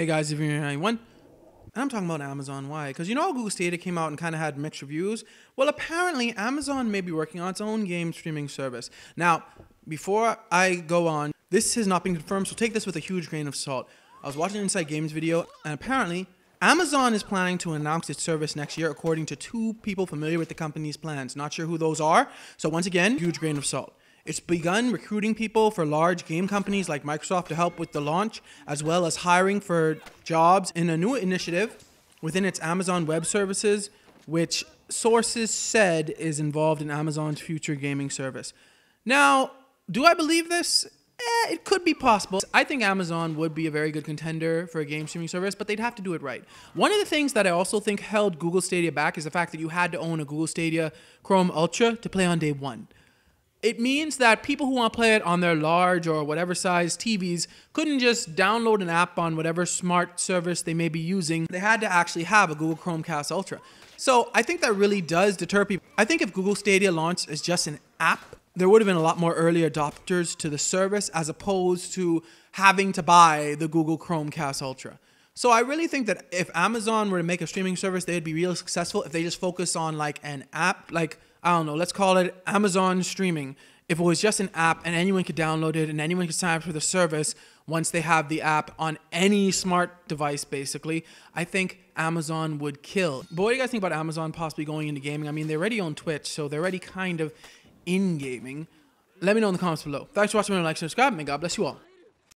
Hey guys, if you're here 91, I'm talking about Amazon. Why? Because you know Google Stadia came out and kind of had mixed reviews? Well, apparently Amazon may be working on its own game streaming service. Now, before I go on, this has not been confirmed, so take this with a huge grain of salt. I was watching an Inside Gaming video, and apparently Amazon is planning to announce its service next year, according to two people familiar with the company's plans. Not sure who those are, so once again, huge grain of salt. It's begun recruiting people for large game companies like Microsoft to help with the launch, as well as hiring for jobs in a new initiative within its Amazon Web Services, which sources said is involved in Amazon's future gaming service. Now, do I believe this? Eh, it could be possible. I think Amazon would be a very good contender for a game streaming service, but they'd have to do it right. One of the things that I also think held Google Stadia back is the fact that you had to own a Google Stadia Chrome Ultra to play on day one. It means that people who want to play it on their large or whatever size TVs couldn't just download an app on whatever smart service they may be using. They had to actually have a Google Chromecast Ultra. So I think that really does deter people. I think if Google Stadia launched as just an app, there would have been a lot more early adopters to the service as opposed to having to buy the Google Chromecast Ultra. So I really think that if Amazon were to make a streaming service, they'd be real successful if they just focus on like an app, like I don't know, let's call it Amazon streaming. If it was just an app and anyone could download it and anyone could sign up for the service once they have the app on any smart device, basically, I think Amazon would kill. But what do you guys think about Amazon possibly going into gaming? I mean, they're already own Twitch, so they're already kind of in gaming. Let me know in the comments below. Thanks for watching. And like, subscribe, and God bless you all.